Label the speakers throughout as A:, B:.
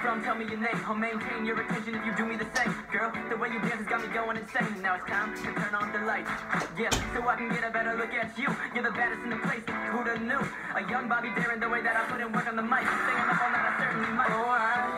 A: from? Tell me your name. I'll maintain your attention if you do me the same. Girl, the way you dance has got me going insane. Now it's time to turn on the lights. Yeah, so I can get a better look at you. You're the baddest in the place. Who'da knew? A young Bobby Darin the way that I put in work on the mic. Staying up all night, I certainly might.
B: Oh, I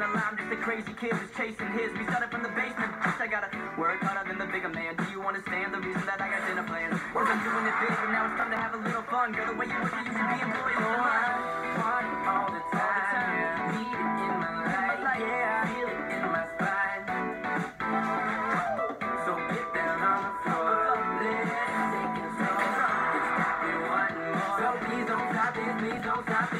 A: Lie, I'm just a crazy kid who's chasing his. We started from the basement. I gotta work harder than the bigger man. Do you understand the reason that I got dinner plans? Cause I'm doing it big, and now it's time to have a little fun. Girl, the way you look, you should be employed.
B: I want all the time, it in my life, yeah. Feel it in my spine. So get down on the floor, let it take. It's more. So please don't stop please don't stop. It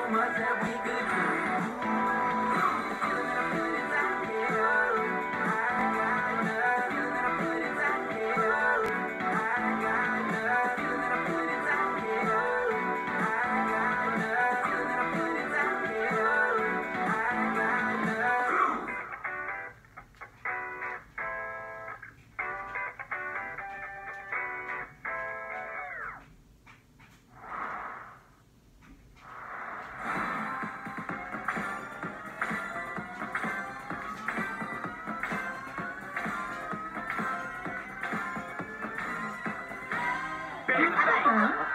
B: so much that we could do. Năm.